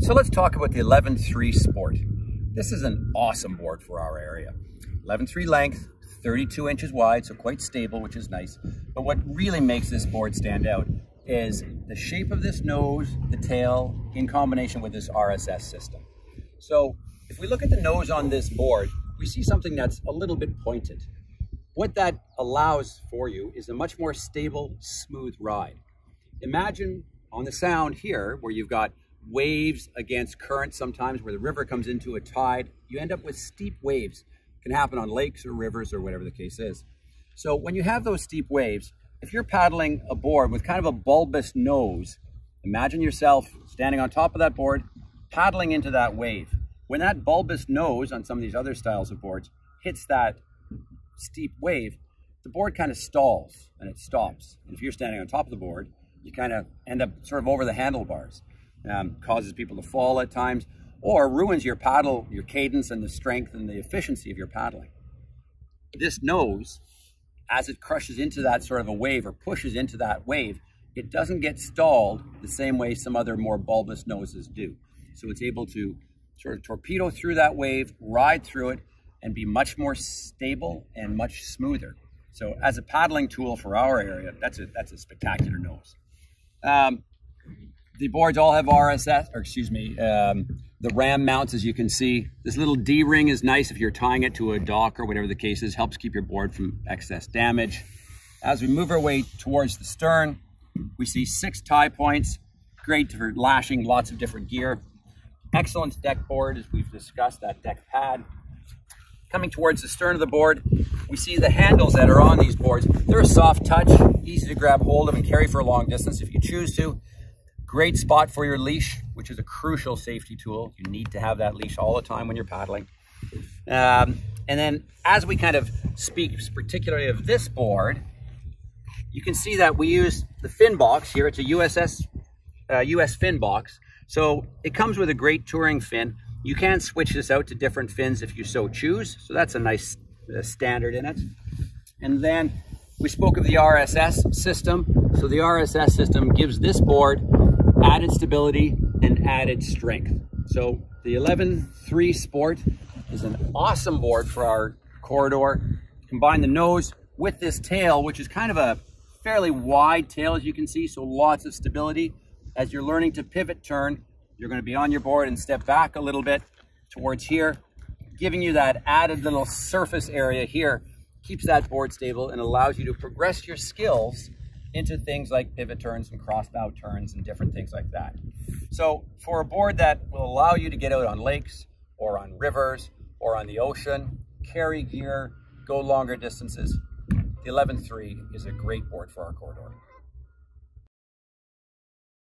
So let's talk about the 11.3 Sport. This is an awesome board for our area. 11.3 length, 32 inches wide, so quite stable, which is nice. But what really makes this board stand out is the shape of this nose, the tail, in combination with this RSS system. So if we look at the nose on this board, we see something that's a little bit pointed. What that allows for you is a much more stable, smooth ride. Imagine on the sound here, where you've got waves against current sometimes, where the river comes into a tide, you end up with steep waves. It can happen on lakes or rivers or whatever the case is. So when you have those steep waves, if you're paddling a board with kind of a bulbous nose, imagine yourself standing on top of that board, paddling into that wave. When that bulbous nose on some of these other styles of boards hits that steep wave, the board kind of stalls and it stops. And if you're standing on top of the board, you kind of end up sort of over the handlebars. Um, causes people to fall at times or ruins your paddle, your cadence and the strength and the efficiency of your paddling. This nose, as it crushes into that sort of a wave or pushes into that wave, it doesn't get stalled the same way some other more bulbous noses do. So it's able to sort of torpedo through that wave, ride through it, and be much more stable and much smoother. So as a paddling tool for our area, that's a, that's a spectacular nose. Um, the boards all have RSS, or excuse me, um, the ram mounts, as you can see. This little D-ring is nice if you're tying it to a dock or whatever the case is, helps keep your board from excess damage. As we move our way towards the stern, we see six tie points, great for lashing lots of different gear. Excellent deck board, as we've discussed, that deck pad. Coming towards the stern of the board, we see the handles that are on these boards. They're a soft touch, easy to grab hold of and carry for a long distance if you choose to. Great spot for your leash, which is a crucial safety tool. You need to have that leash all the time when you're paddling. Um, and then as we kind of speak particularly of this board, you can see that we use the fin box here. It's a USS, uh, US fin box. So it comes with a great touring fin. You can switch this out to different fins if you so choose. So that's a nice uh, standard in it. And then we spoke of the RSS system. So the RSS system gives this board added stability and added strength. So the 11.3 Sport is an awesome board for our corridor. Combine the nose with this tail, which is kind of a fairly wide tail, as you can see, so lots of stability. As you're learning to pivot turn, you're gonna be on your board and step back a little bit towards here, giving you that added little surface area here, keeps that board stable and allows you to progress your skills into things like pivot turns and crossbow turns and different things like that. So for a board that will allow you to get out on lakes or on rivers or on the ocean, carry gear, go longer distances, the 11.3 is a great board for our corridor.